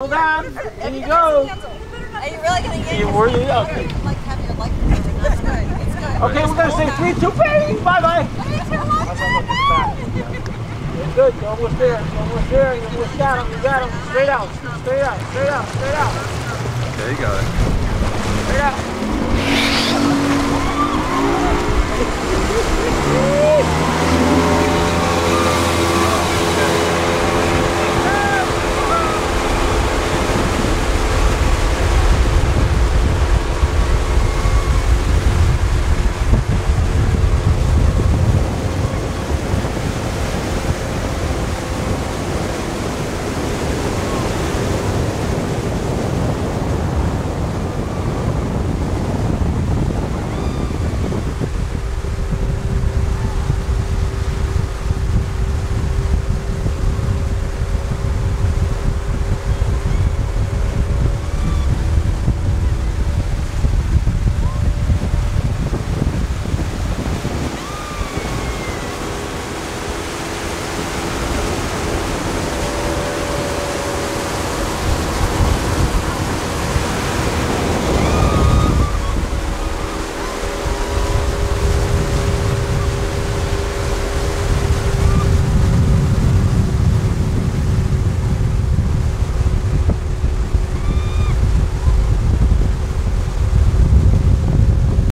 Hold on. and you go. Are you really gonna get You were you? Okay. like have your life? That's good. It's good. Okay, we're gonna say three, two, baby. Bye bye. It's good. You're almost there. You're almost there. You almost got him. You got him. Straight out. Straight out. Straight out. Straight out. Okay, you got it. Straight out.